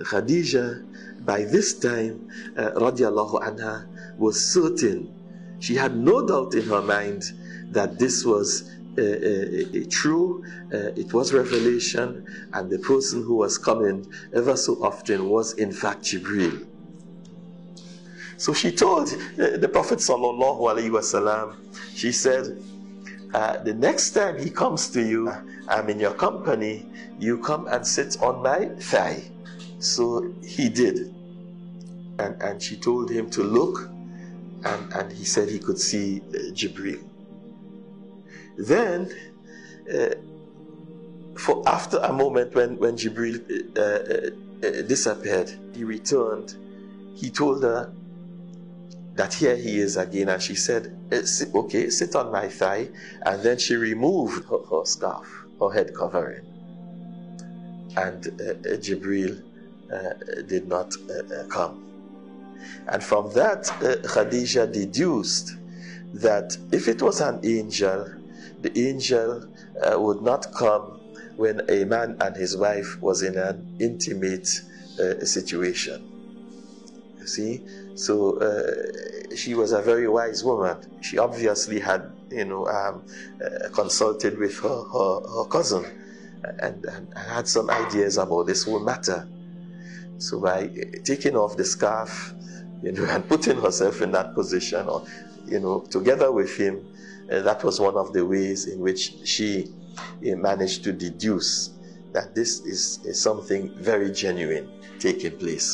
Khadija, by this time, uh, radiallahu anha, was certain, she had no doubt in her mind that this was uh, uh, true, uh, it was revelation, and the person who was coming ever so often was in fact Jibril. So she told uh, the Prophet sallallahu alaihi wasallam, she said, uh, the next time he comes to you, I'm in your company, you come and sit on my thigh. So he did. And, and she told him to look, and, and he said he could see uh, Jibril. Then, uh, for after a moment when, when Jibril uh, uh, uh, disappeared, he returned. He told her that here he is again, and she said, Okay, sit on my thigh. And then she removed her, her scarf, her head covering. And uh, Jibril did not come. And from that, Khadija deduced that if it was an angel, the angel uh, would not come when a man and his wife was in an intimate uh, situation. You see, so uh, she was a very wise woman. She obviously had, you know, um, uh, consulted with her, her, her cousin and, and, had some ideas about this whole matter. So by taking off the scarf, you know, and putting herself in that position, or you know, together with him, uh, that was one of the ways in which she uh, managed to deduce that this is, is something very genuine taking place.